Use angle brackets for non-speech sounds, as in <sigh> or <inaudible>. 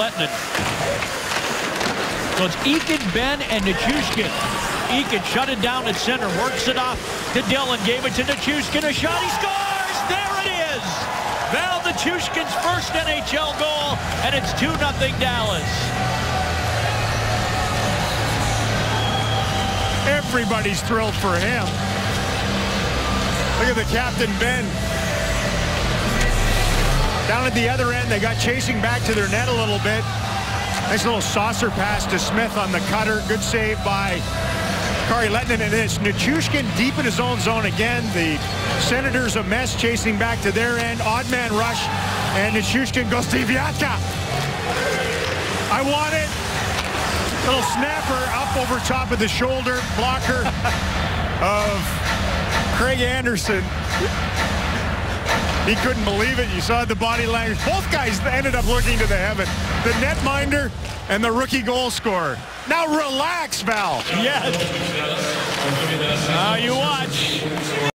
So it's Eakin, Benn, and Nichushkin. Eakin shut it down at center, works it off to Dillon, gave it to Nichushkin, a shot, he scores! There it is! Val Nichushkin's first NHL goal, and it's 2-0 Dallas. Everybody's thrilled for him. Look at the captain, Benn. At the other end, they got chasing back to their net a little bit. Nice little saucer pass to Smith on the cutter. Good save by Kari Lehtonen. And it's Nichushkin deep in his own zone again. The Senators a mess chasing back to their end. Odd man rush. And Nichushkin goes to Viatka. I want it. Little snapper up over top of the shoulder. Blocker <laughs> of Craig Anderson. He couldn't believe it. You saw the body language. Both guys ended up looking to the heaven. The netminder and the rookie goal scorer. Now relax, Val. Yes. Now you watch.